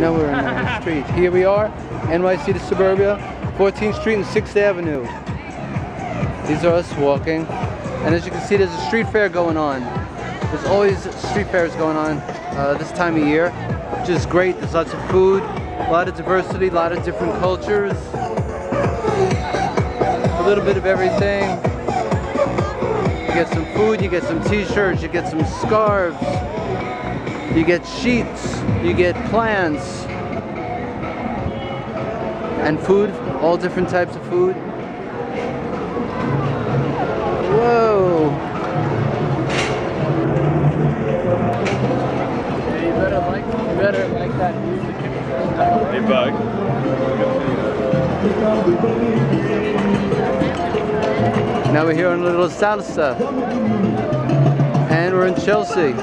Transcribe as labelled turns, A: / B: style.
A: Now we're in the street. Here we are, NYC to Suburbia, 14th Street and 6th Avenue. These are us walking. And as you can see, there's a street fair going on. There's always street fairs going on uh, this time of year, which is great. There's lots of food, a lot of diversity, a lot of different cultures, a little bit of everything. You get some food, you get some t-shirts, you get some scarves, you get sheets, you get plants, and food, all different types of food. Whoa! You better like, you better like that music.
B: Hey, bug.
A: Now we're here on a little salsa. And we're in Chelsea.